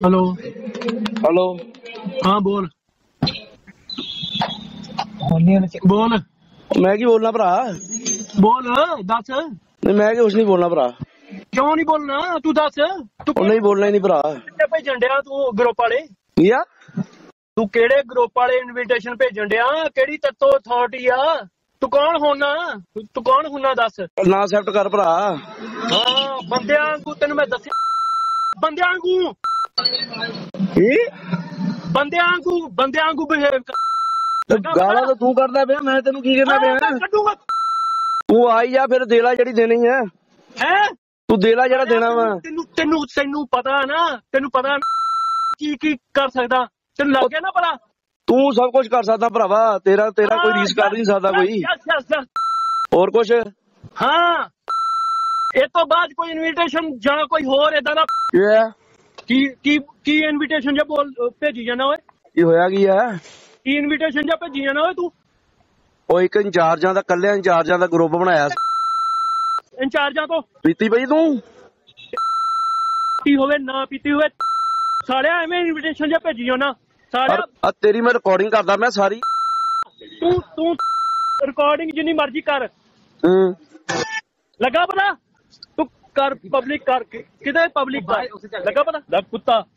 Hello hello हाँ बोल बोल ਮੈਂ ਕੀ ਬੋਲਣਾ ਭਰਾ बोल दस ਨਹੀਂ ਮੈਂ ਕੀ ਕੁਛ ਨਹੀਂ ਬੋਲਣਾ ਭਰਾ क्यों नहीं बोलना तू दस तू ਉਹ ਨਹੀਂ ਬੋਲਣਾ ਹੀ ਨਹੀਂ ਭਰਾ ਕਿਹੜੇ ਭੇਜਣ ਡਿਆ ਤੂੰ ਗਰੁੱਪ ਵਾਲੇ ਕੀ ਆ ਤੂੰ ਕਿਹੜੇ ਗਰੁੱਪ ਵਾਲੇ ਇਨਵੀਟੇਸ਼ਨ ਭੇਜਣ ਡਿਆ ਕਿਹੜੀ ਤੱਤੋ ਅਥਾਰਟੀ ਆ ਤੂੰ ਕੌਣ ਹੋਣਾ ਤੂੰ ਕੌਣ ਹੁੰਨਾ ਦੱਸ ਨਾ ਅਸੈਪਟ ਕਰ ਭਰਾ ਹਾਂ ਬੰਦਿਆਂ ਵਾਂਗੂ ਤੈਨੂੰ ਮੈਂ ਦੱਸਿਆ ਬੰਦਿਆਂ ਵਾਂਗੂ ਕੀ ਬੰਦਿਆਂ ਵਾਂਗੂ ਬੰਦਿਆਂ ਵਾਂਗੂ ਬਿਹੇਵ ਕਰ ਤੇ ਗਾਲਾਂ ਤਾਂ ਤੂੰ ਕਰਦਾ ਪਿਆ ਮੈਂ ਤੈਨੂੰ ਕੀ ਕਰਨਾ ਮੈਂ ਪਿਆ ਕੱਢੂਗਾ ਤੂੰ ਆਈ ਜਾ ਫਿਰ ਦੇ ਲੈ ਜਿਹੜੀ ਦੇਣੀ ਹੈ ਹੈ ਤੂੰ ਦੇ ਲੈ ਜਿਹੜਾ ਦੇਣਾ ਵਾ ਤੈਨੂੰ ਤੈਨੂੰ ਤੈਨੂੰ ਪਤਾ ਨਾ ਤੈਨੂੰ ਪਤਾ ਕੀ ਕੀ ਕਰ ਸਕਦਾ ਤੈਨੂੰ ਲੱਗ ਗਿਆ ਨਾ ਪਤਾ ਤੂੰ ਸਭ ਕੁਝ ਕਰ ਸਕਦਾ ਭਰਾਵਾ ਤੇਰਾ ਤੇਰਾ ਕੋਈ ਰੀਸ ਕਰ ਨਹੀਂ ਸਕਦਾ ਕੋਈ ਯਸ ਯਸ ਯਸ ਹੋਰ ਕੁਝ ਹਾਂ ਇਹ ਤੋਂ ਬਾਅਦ ਕੋਈ ਇਨਵੀਟੇਸ਼ਨ ਜਾਂ ਕੋਈ ਹੋਰ ਇਦਾਂ ਦਾ ਕੀ ਹੋਇਆ ਕੀ ਕੀ ਕੀ ਇਨਵੀਟੇਸ਼ਨ ਜਾਂ ਬੋਲ ਭੇਜੀ ਜਾਣਾ ਓਏ ਕੀ ਹੋਇਆ ਕੀ ਹੈ ਕੀ ਇਨਵੀਟੇਸ਼ਨ ਜਾਂ ਭੇਜੀ ਜਾਣਾ ਓਏ ਤੂੰ ਉਹ ਇੱਕ ਇੰਚਾਰਜਾਂ ਦਾ ਕੱਲਿਆਂ ਇੰਚਾਰਜਾਂ ਦਾ ਗਰੁੱਪ ਬਣਾਇਆ ਸੀ। ਇੰਚਾਰਜਾਂ ਤੋਂ ਪੀਤੀ ਪਈ ਤੂੰ ਕੀ ਹੋਵੇ ਨਾ ਪੀਤੀ ਹੋਵੇ ਸਾਲਿਆ ਐਵੇਂ ਇਨਵੀਟੇਸ਼ਨ ਜਾਂ ਭੇਜੀ ਜਾਣਾ ਸਾਲਿਆ ਔਰ ਆ ਤੇਰੀ ਮੈਂ ਰਿਕਾਰਡਿੰਗ ਕਰਦਾ ਮੈਂ ਸਾਰੀ ਤੂੰ ਤੂੰ ਰਿਕਾਰਡਿੰਗ ਜਿੰਨੀ ਮਰਜ਼ੀ ਕਰ ਹੂੰ ਲੱਗਾ ਪਤਾ कार पब्लिक कार किधर पब्लिक कार? लगा पता? कुत्ता।